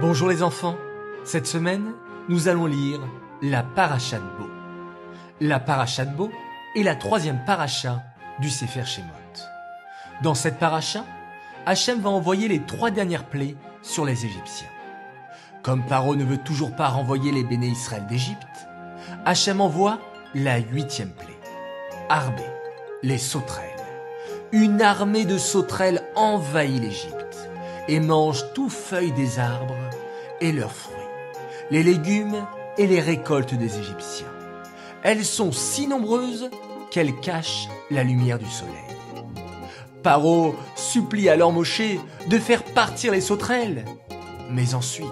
Bonjour les enfants. Cette semaine, nous allons lire la Paracha de Bo. La Paracha de Bo est la troisième paracha du Sefer Shemot. Dans cette paracha, Hachem va envoyer les trois dernières plaies sur les Égyptiens. Comme Paro ne veut toujours pas renvoyer les béné Israël d'Égypte, Hachem envoie la huitième plaie. Arbé, les sauterelles. Une armée de sauterelles envahit l'Égypte et mange tout feuilles des arbres et leurs fruits, les légumes et les récoltes des Égyptiens. Elles sont si nombreuses qu'elles cachent la lumière du soleil. Paro supplie alors Moshe de faire partir les sauterelles. Mais ensuite,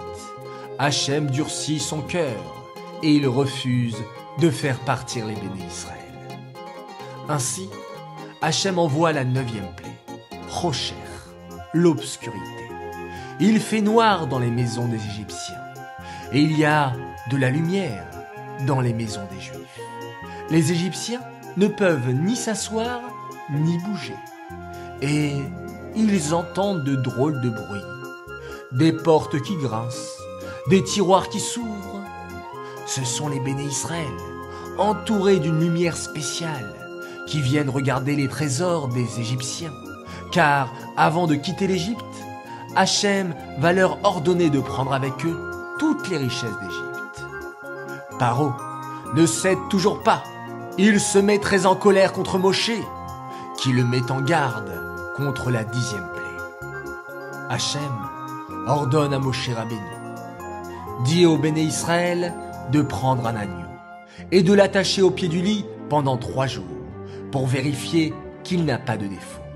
Hachem durcit son cœur et il refuse de faire partir les béné Israël. Ainsi, Hachem envoie la neuvième plaie, Rocher, l'obscurité. Il fait noir dans les maisons des Égyptiens et il y a de la lumière dans les maisons des Juifs. Les Égyptiens ne peuvent ni s'asseoir ni bouger et ils entendent de drôles de bruits, des portes qui grincent, des tiroirs qui s'ouvrent. Ce sont les béné Israël, entourés d'une lumière spéciale, qui viennent regarder les trésors des Égyptiens. Car avant de quitter l'Égypte, Hachem va leur ordonner de prendre avec eux toutes les richesses d'Égypte. Paro ne cède toujours pas. Il se met très en colère contre Moshe, qui le met en garde contre la dixième plaie. Hachem ordonne à Moshe Rabbeinu, dit au béné Israël de prendre un agneau et de l'attacher au pied du lit pendant trois jours pour vérifier qu'il n'a pas de défaut.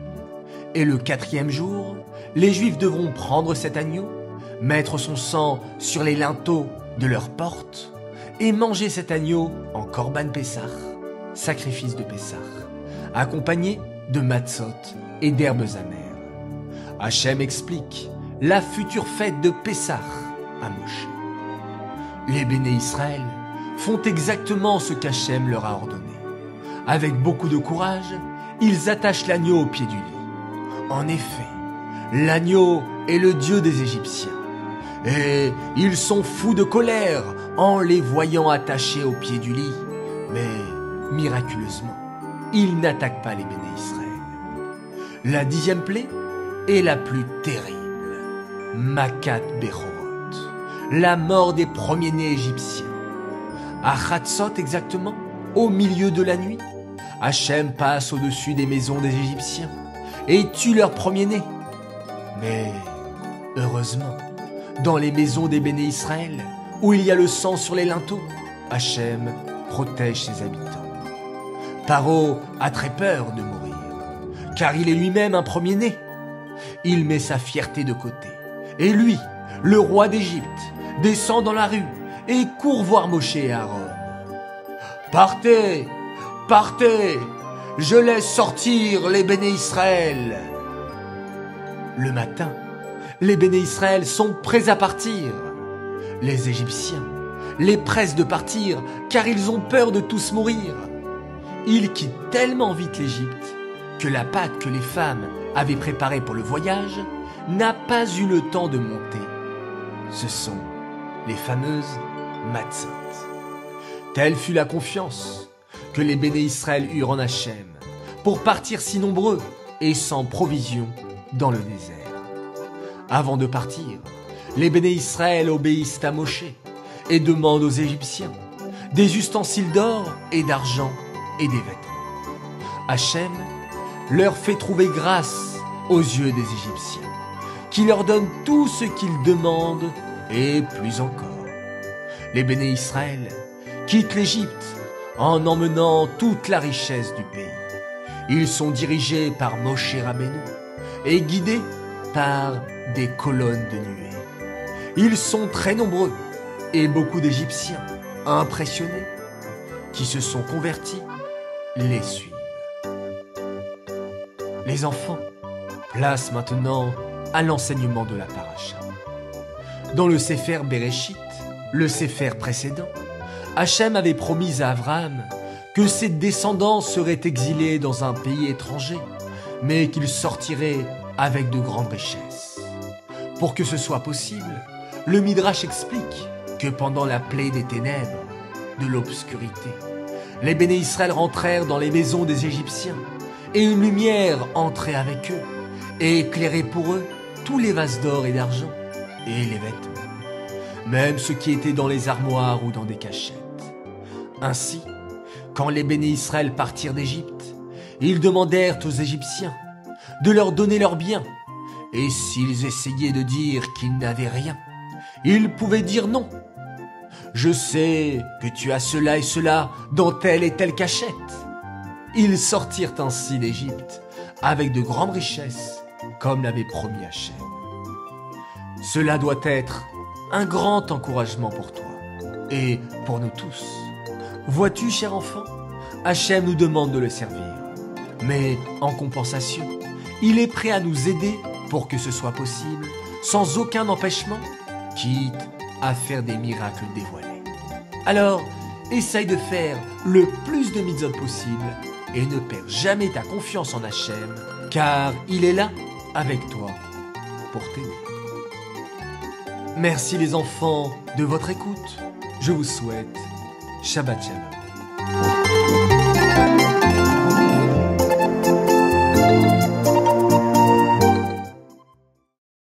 Et le quatrième jour, les Juifs devront prendre cet agneau, mettre son sang sur les linteaux de leurs portes et manger cet agneau en Korban Pessah, sacrifice de Pessah, accompagné de matzot et d'herbes amères. Hachem explique la future fête de Pessah à Moshe. Les béné Israël font exactement ce qu'Hachem leur a ordonné. Avec beaucoup de courage, ils attachent l'agneau au pied du lit. En effet, l'agneau est le dieu des Égyptiens. Et ils sont fous de colère en les voyant attachés au pied du lit. Mais, miraculeusement, ils n'attaquent pas les béné Israël. La dixième plaie est la plus terrible. Makat Bechorot, la mort des premiers-nés égyptiens. À Khatsot exactement, au milieu de la nuit, Hachem passe au-dessus des maisons des Égyptiens et tue leurs premiers-nés. Mais, heureusement, dans les maisons des béné Israël, où il y a le sang sur les linteaux, Hachem protège ses habitants. Paro a très peur de mourir, car il est lui-même un premier-né. Il met sa fierté de côté. Et lui, le roi d'Égypte, descend dans la rue et court voir Moshe et Aaron. Partez, partez, je laisse sortir les béné Israël. Le matin, les béné Israël sont prêts à partir. Les Égyptiens les pressent de partir car ils ont peur de tous mourir. Ils quittent tellement vite l'Égypte que la pâte que les femmes avaient préparée pour le voyage n'a pas eu le temps de monter. Ce sont les fameuses matzot. Telle fut la confiance que les béné Israël eurent en Hachem pour partir si nombreux et sans provision dans le désert. Avant de partir, les béné Israël obéissent à Moshe et demandent aux Égyptiens des ustensiles d'or et d'argent et des vêtements. Hachem leur fait trouver grâce aux yeux des Égyptiens, qui leur donnent tout ce qu'ils demandent et plus encore. Les béné Israël quittent l'Égypte en emmenant toute la richesse du pays. Ils sont dirigés par Moshe Rabbeinu et guidés par des colonnes de nuée. Ils sont très nombreux et beaucoup d'Égyptiens impressionnés qui se sont convertis les suivent. Les enfants, place maintenant à l'enseignement de la paracha. Dans le Sefer Bereshit, le Sefer précédent, Hachem avait promis à Abraham que ses descendants seraient exilés dans un pays étranger, mais qu'ils sortiraient avec de grandes richesses. Pour que ce soit possible, le Midrash explique que pendant la plaie des ténèbres, de l'obscurité, les béné Israël rentrèrent dans les maisons des Égyptiens, et une lumière entrait avec eux, et éclairait pour eux tous les vases d'or et d'argent, et les vêtements, même ceux qui étaient dans les armoires ou dans des cachettes. Ainsi, quand les béné Israël partirent d'Égypte, ils demandèrent aux Égyptiens de leur donner leurs biens, et s'ils essayaient de dire qu'ils n'avaient rien, ils pouvaient dire non. Je sais que tu as cela et cela dans telle et telle cachette. Ils sortirent ainsi d'Égypte avec de grandes richesses, comme l'avait promis Hachem. Cela doit être un grand encouragement pour toi et pour nous tous. Vois-tu, cher enfant, Hachem nous demande de le servir. Mais en compensation, il est prêt à nous aider pour que ce soit possible, sans aucun empêchement, quitte à faire des miracles dévoilés. Alors, essaye de faire le plus de mitzvot possible et ne perds jamais ta confiance en Hachem, car il est là avec toi pour t'aider. Merci les enfants de votre écoute. Je vous souhaite Shabbat Shalom.